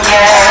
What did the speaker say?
Desire.